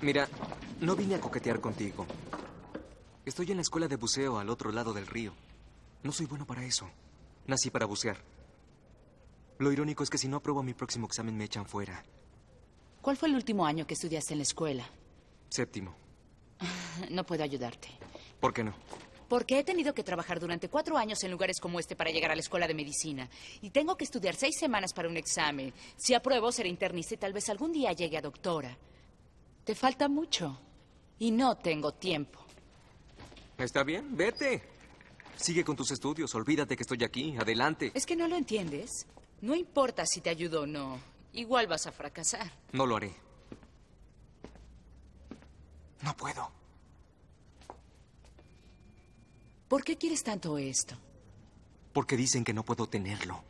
Mira, no vine a coquetear contigo. Estoy en la escuela de buceo al otro lado del río. No soy bueno para eso. Nací para bucear. Lo irónico es que si no apruebo mi próximo examen me echan fuera. ¿Cuál fue el último año que estudiaste en la escuela? Séptimo. No puedo ayudarte. ¿Por qué no? Porque he tenido que trabajar durante cuatro años en lugares como este para llegar a la escuela de medicina. Y tengo que estudiar seis semanas para un examen. Si apruebo, seré internista y tal vez algún día llegue a doctora. Te falta mucho. Y no tengo tiempo. Está bien, vete. Sigue con tus estudios, olvídate que estoy aquí, adelante. ¿Es que no lo entiendes? No importa si te ayudo o no. Igual vas a fracasar. No lo haré. No puedo. ¿Por qué quieres tanto esto? Porque dicen que no puedo tenerlo.